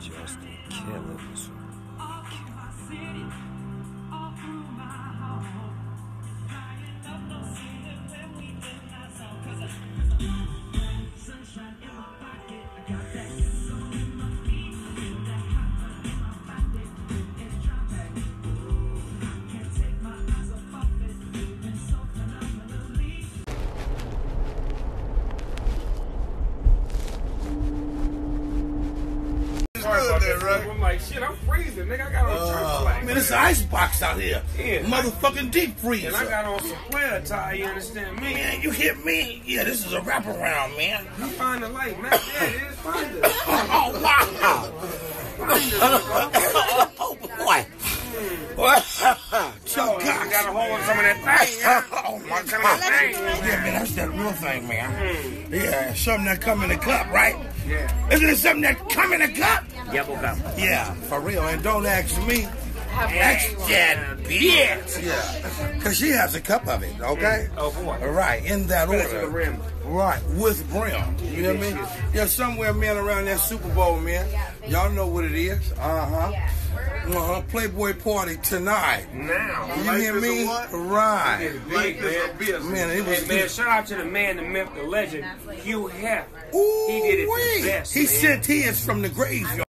Justin Killers. That, right? I'm like, shit, I'm freezing, nigga. I got on church Uh, flag. man, it's an ice box out here. Yeah. Motherfucking deep freezer. And I got on some player attire, you understand me? Man, you hit me? Yeah, this is a wraparound, man. You find the light, man. Yeah, it is. Find it. Oh, wow. Find it. oh, boy. What? Chuck Oh, you got a hold of some of that thing, yeah? Oh, my Some of that God. Yeah, man, that's that real thing, man. Yeah, something that come in the cup, right? Yeah. Isn't it something that come in the cup? Yep, okay. Yeah, for real. And don't ask me. Ask that bitch. Yeah. Because she has a cup of it, okay? Oh, boy. Right, in that Fill order. rim. Right, with brim. You know what I mean? Yeah, somewhere, man, around that Super Bowl, man. Y'all know what it is. Uh huh. Uh huh. Playboy party tonight. Now. You hear me? Right. It's big, man. Man, it was- Hey, man, shout out to the man, the myth, the legend, Hugh Hef. Ooh, He did it the wee. best, He man. sent his from the graveyard.